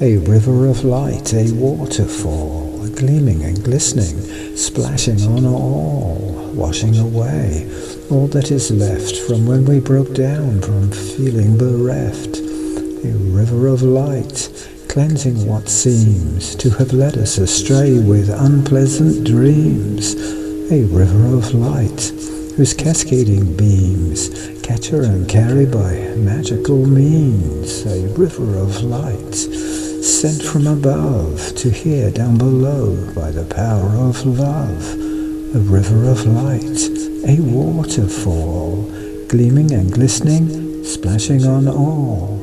A river of light, a waterfall, gleaming and glistening, splashing on all, washing away all that is left from when we broke down from feeling bereft. A river of light, cleansing what seems to have led us astray with unpleasant dreams. A river of light, whose cascading beams catch her and carry by magical means. A river of light, sent from above to here down below by the power of love. A river of light, a waterfall, gleaming and glistening, splashing on all